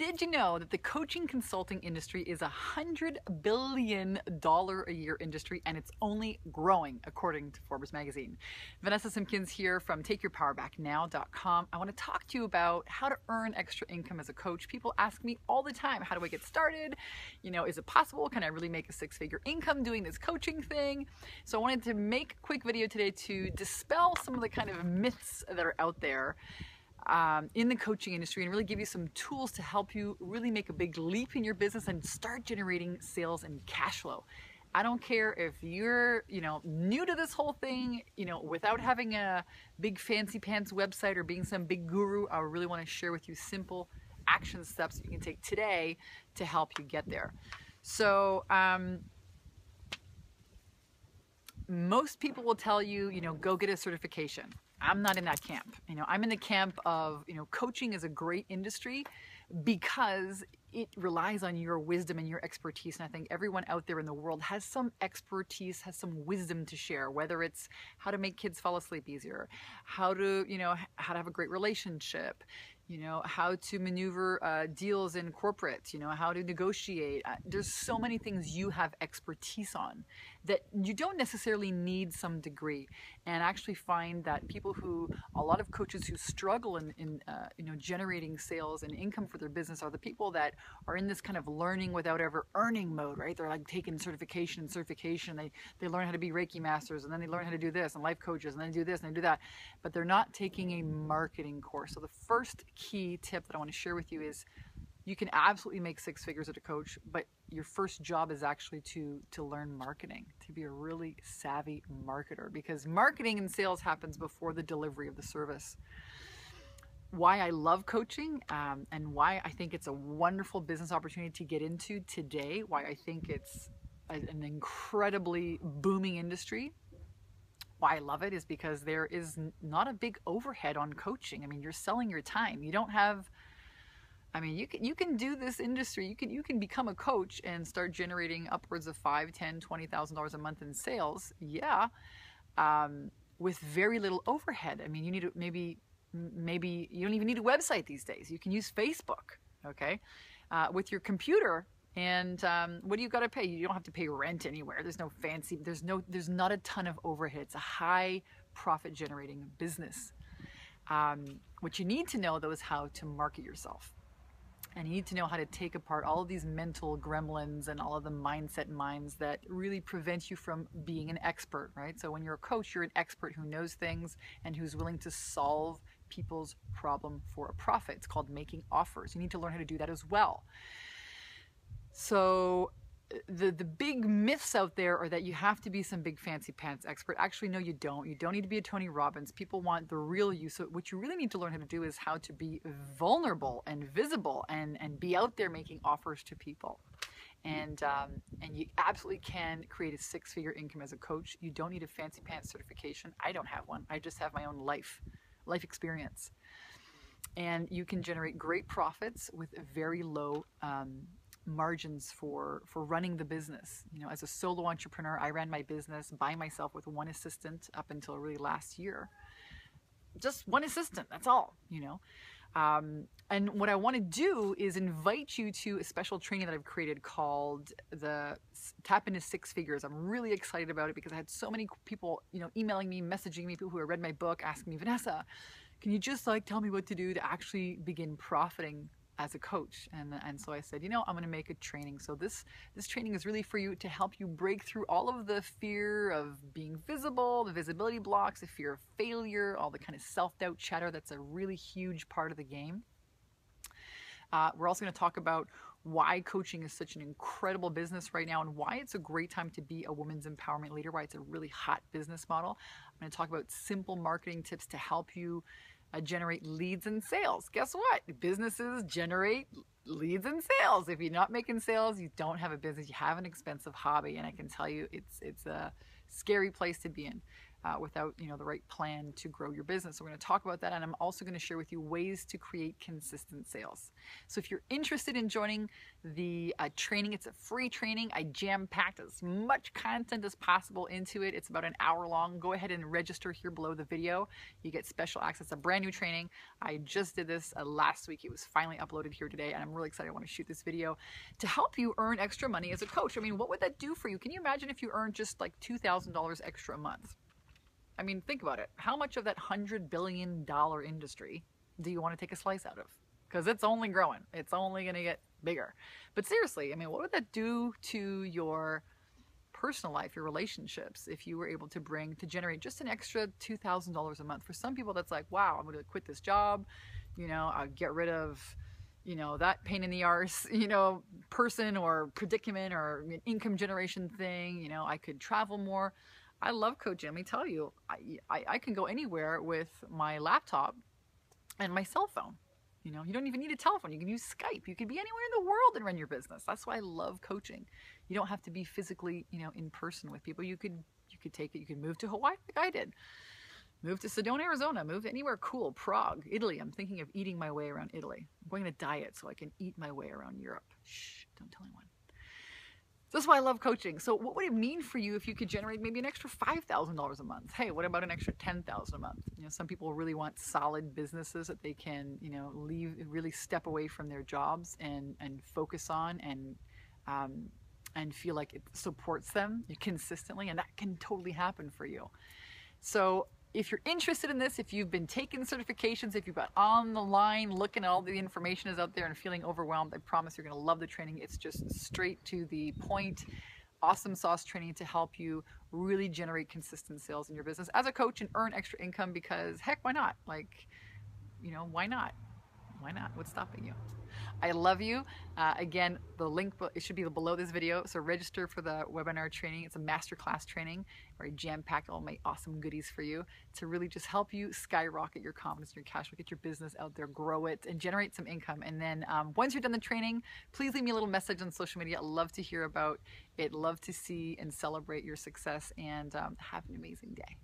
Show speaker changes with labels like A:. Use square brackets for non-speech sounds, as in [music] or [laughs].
A: Did you know that the coaching consulting industry is a hundred billion dollar a year industry and it's only growing according to Forbes magazine? Vanessa Simpkins here from takeyourpowerbacknow.com. I want to talk to you about how to earn extra income as a coach. People ask me all the time, how do I get started? You know, is it possible? Can I really make a six-figure income doing this coaching thing? So I wanted to make a quick video today to dispel some of the kind of myths that are out there um, in the coaching industry and really give you some tools to help you really make a big leap in your business and start generating sales and cash flow. I don't care if you're, you know, new to this whole thing, you know, without having a big fancy pants website or being some big guru, I really want to share with you simple action steps you can take today to help you get there. So, um, most people will tell you, you know, go get a certification. I'm not in that camp. You know, I'm in the camp of, you know, coaching is a great industry because it relies on your wisdom and your expertise. And I think everyone out there in the world has some expertise, has some wisdom to share, whether it's how to make kids fall asleep easier, how to, you know, how to have a great relationship, you know, how to maneuver uh, deals in corporate, you know, how to negotiate. Uh, there's so many things you have expertise on that you don't necessarily need some degree. And I actually find that people who, a lot of coaches who struggle in, in uh, you know, generating sales and income for their business are the people that are in this kind of learning without ever earning mode, right? They're like taking certification and certification. They, they learn how to be Reiki masters and then they learn how to do this and life coaches and then do this and they do that. But they're not taking a marketing course. So the first key tip that I want to share with you is you can absolutely make six figures as a coach, but your first job is actually to to learn marketing, to be a really savvy marketer because marketing and sales happens before the delivery of the service. Why I love coaching um, and why I think it's a wonderful business opportunity to get into today, why I think it's an incredibly booming industry. Why I love it is because there is not a big overhead on coaching. I mean, you're selling your time. You don't have I mean, you can you can do this industry. You can you can become a coach and start generating upwards of five, ten, twenty thousand dollars a month in sales. Yeah, um, with very little overhead. I mean, you need to maybe maybe you don't even need a website these days. You can use Facebook. Okay, uh, with your computer. And um, what do you got to pay? You don't have to pay rent anywhere. There's no fancy. There's no. There's not a ton of overhead. It's a high profit generating business. Um, what you need to know though is how to market yourself and you need to know how to take apart all of these mental gremlins and all of the mindset minds that really prevent you from being an expert, right? So when you're a coach, you're an expert who knows things and who's willing to solve people's problem for a profit. It's called making offers. You need to learn how to do that as well. So the the big myths out there are that you have to be some big fancy pants expert. Actually, no, you don't. You don't need to be a Tony Robbins. People want the real you. So what you really need to learn how to do is how to be vulnerable and visible and and be out there making offers to people. And um, and you absolutely can create a six figure income as a coach. You don't need a fancy pants certification. I don't have one. I just have my own life life experience. And you can generate great profits with very low um, margins for for running the business. You know as a solo entrepreneur i ran my business by myself with one assistant up until really last year. Just one assistant that's all you know? Um, and what i want to do is invite you to a special training that i've created called the tap into six figures. I'm really excited about it because i had so many people you know emailing me messaging me people who have read my book asking me vanessa can you just like tell me what to do to actually begin profiting as a coach and and so I said you know I'm going to make a training so this this training is really for you to help you break through all of the fear of being visible the visibility blocks the fear of failure all the kind of self-doubt chatter that's a really huge part of the game uh, we're also going to talk about why coaching is such an incredible business right now and why it's a great time to be a women's empowerment leader, why it's a really hot business model. I'm going to talk about simple marketing tips to help you uh, generate leads and sales. Guess what? Businesses generate leads and sales. If you're not making sales, you don't have a business. You have an expensive hobby, and I can tell you, it's it's a scary place to be in. Uh, without you know the right plan to grow your business. So we're going to talk about that, and I'm also going to share with you ways to create consistent sales. So if you're interested in joining the uh, training, it's a free training. I jam packed as much content as possible into it. It's about an hour long. Go ahead and register here below the video. You get special access, a brand new training. I just did this uh, last week. It was finally uploaded here today, and I'm really excited. I want to shoot this video to help you earn extra money as a coach. I mean, what would that do for you? Can you imagine if you earned just like $2,000 extra a month? I mean, think about it. How much of that $100 billion industry do you want to take a slice out of? Because it's only growing, it's only going to get bigger. But seriously, I mean, what would that do to your personal life, your relationships, if you were able to bring, to generate just an extra $2,000 a month? For some people, that's like, wow, I'm going to quit this job, you know, I'll get rid of you know that pain in the arse [laughs] you know person or predicament or income generation thing you know i could travel more I love coaching. Let me tell you, I, I, I, can go anywhere with my laptop and my cell phone. You know, you don't even need a telephone. You can use Skype. You can be anywhere in the world and run your business. That's why I love coaching. You don't have to be physically, you know, in person with people. You could you could take it. You could move to Hawaii like I did. Move to Sedona, Arizona. Move anywhere cool. Prague, Italy. I'm thinking of eating my way around Italy. I'm going to diet so I can eat my way around Europe. Shh, don't tell anyone. That's why I love coaching. So what would it mean for you if you could generate maybe an extra $5,000 a month? Hey, what about an extra 10,000 a month? You know, some people really want solid businesses that they can, you know, leave, really step away from their jobs and, and focus on and, um, and feel like it supports them consistently. And that can totally happen for you. So if you're interested in this, if you've been taking certifications, if you've got on the line looking at all the information is out there and feeling overwhelmed, I promise you're going to love the training. It's just straight to the point. Awesome sauce training to help you really generate consistent sales in your business as a coach and earn extra income because heck, why not? Like, you know, why not? Why not? What's stopping you? I love you. Uh, again, the link it should be below this video. So register for the webinar training. It's a masterclass training where I jam-packed all my awesome goodies for you to really just help you skyrocket your confidence, your cash flow, get your business out there, grow it, and generate some income. And then um, once you're done the training, please leave me a little message on social media. I'd love to hear about it. Love to see and celebrate your success. And um, have an amazing day.